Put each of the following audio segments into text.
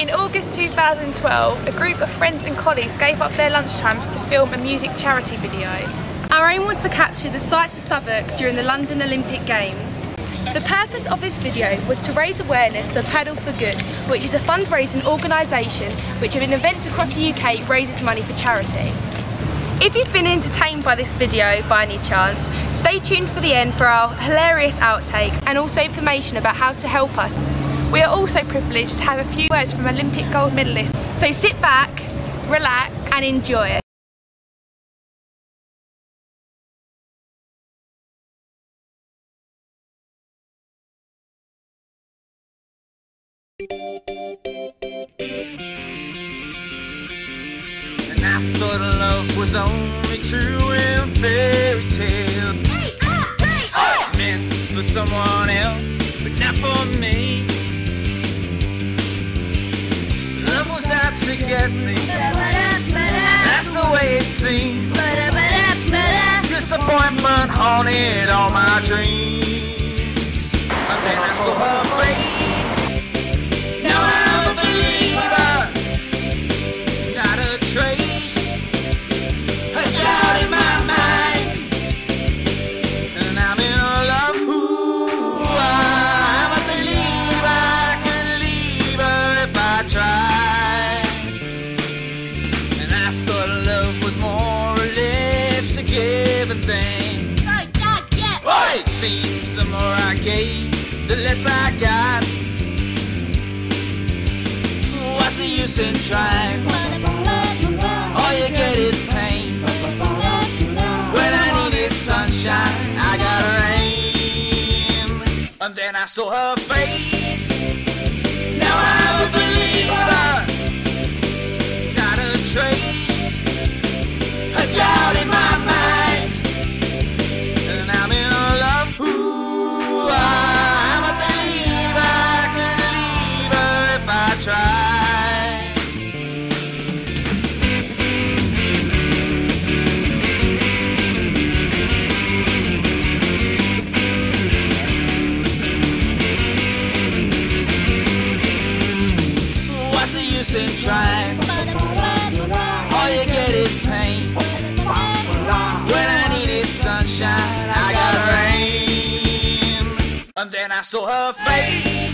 In August 2012, a group of friends and colleagues gave up their lunchtimes to film a music charity video. Our aim was to capture the sights of Southwark during the London Olympic Games. The purpose of this video was to raise awareness for Paddle for Good, which is a fundraising organisation which in events across the UK raises money for charity. If you've been entertained by this video by any chance, stay tuned for the end for our hilarious outtakes and also information about how to help us. We are also privileged to have a few words from Olympic gold medalists. So sit back, relax and enjoy it. And I thought love was only true in fairy tale. Uh, uh! Meant for someone else, but not for me. To me. That's the way it seems. Disappointment haunted all my dreams. I got. What's the use in trying? All you get is pain. When I needed sunshine, I got rain. And then I saw her face. Trying? All you get is pain. When I needed sunshine, I got rain. And then I saw her face.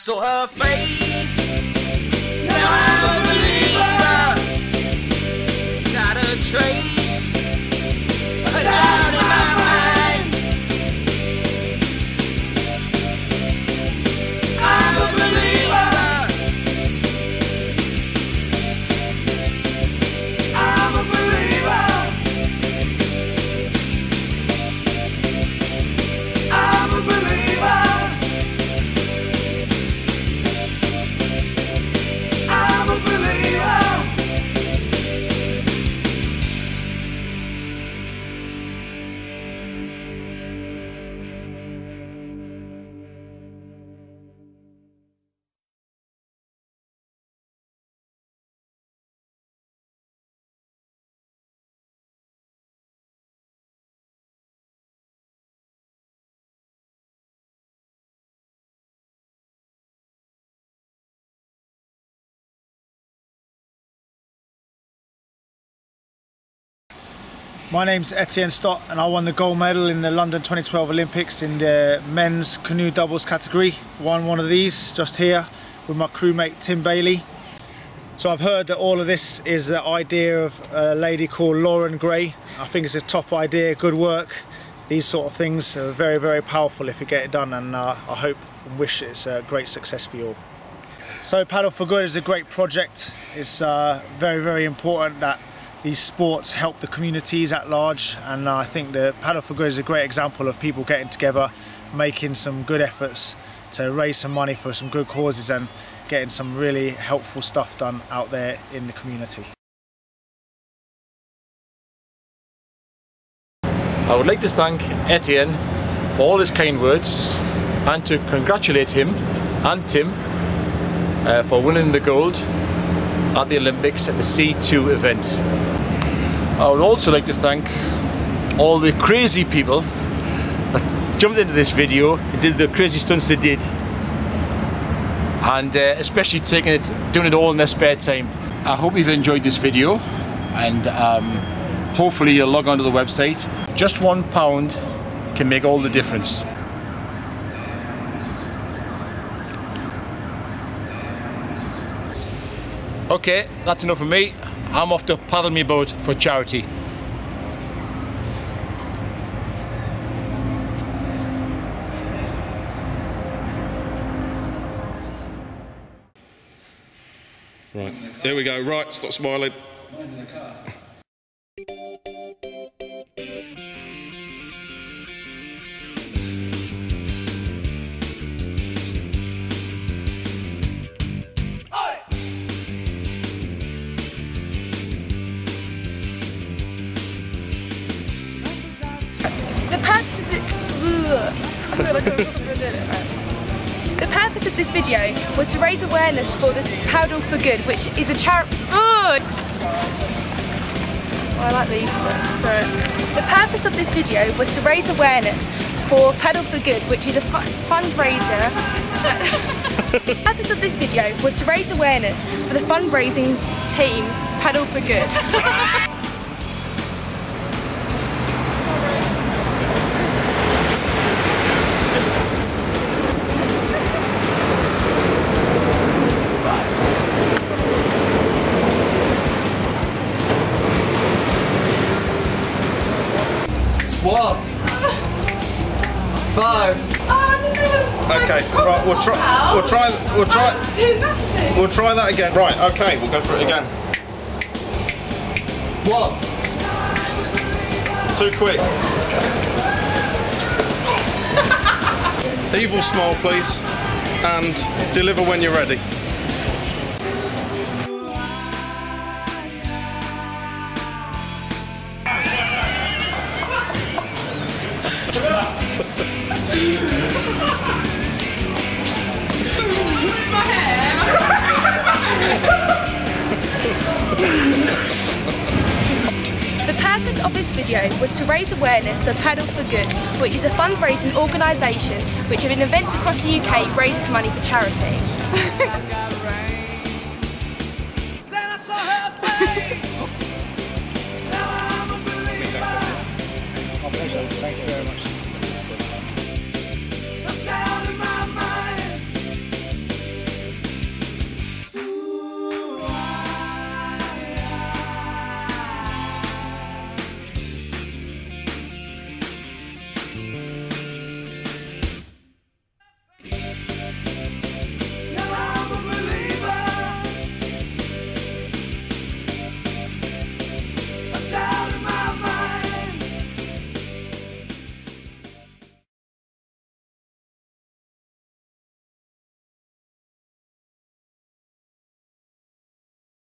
I saw her face. My name's Etienne Stott and I won the gold medal in the London 2012 Olympics in the men's canoe doubles category. Won one of these just here with my crewmate Tim Baillie. So I've heard that all of this is the idea of a lady called Lauren Gray. I think it's a top idea, good work. These sort of things are very, very powerful if you get it done and uh, I hope and wish it's a great success for you all. So Paddle for Good is a great project. It's uh, very, very important that these sports help the communities at large and I think the Paddle for Good is a great example of people getting together, making some good efforts to raise some money for some good causes and getting some really helpful stuff done out there in the community. I would like to thank Etienne for all his kind words and to congratulate him and Tim uh, for winning the gold at the Olympics at the C2 event. I would also like to thank all the crazy people that jumped into this video and did the crazy stunts they did and uh, especially taking it, doing it all in their spare time. I hope you've enjoyed this video and um, hopefully you'll log on to the website. Just one pound can make all the difference. Okay, that's enough of me. I'm off to paddle me boat for charity. Right, there we go. Right, stop smiling. The purpose of The purpose of this video was to raise awareness for the Paddle for Good, which is a charity. Oh, I like these ones. Sorry. The purpose of this video was to raise awareness for Paddle for Good, which is a fu- fundraiser. the purpose of this video was to raise awareness for the fundraising team Paddle for Good. Five. Okay, right, we'll try. We'll try. We'll try. We'll try that again. Right, okay, we'll go for it again. One. Too quick. Evil smile, please, and deliver when you're ready. Video was to raise awareness for Paddle for Good, which is a fundraising organisation which in events across the UK raises money for charity.